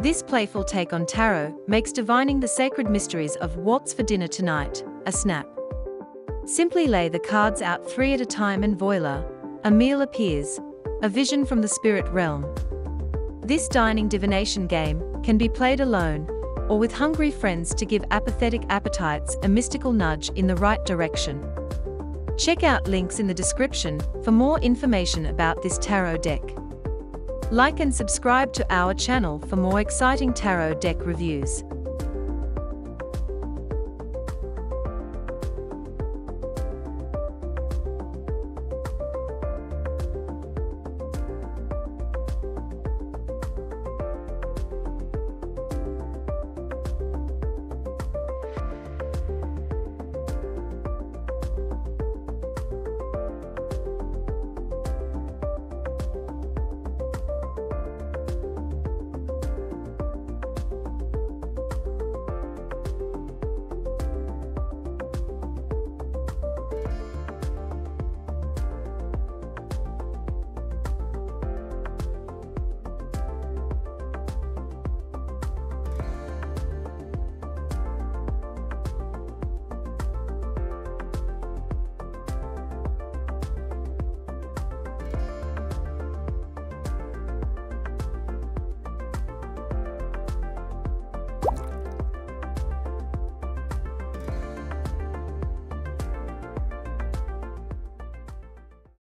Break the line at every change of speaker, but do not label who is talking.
This playful take on tarot makes divining the sacred mysteries of what's for dinner tonight a snap. Simply lay the cards out three at a time and voila, a meal appears, a vision from the spirit realm. This dining divination game can be played alone or with hungry friends to give apathetic appetites a mystical nudge in the right direction. Check out links in the description for more information about this tarot deck. Like and subscribe to our channel for more exciting tarot deck reviews.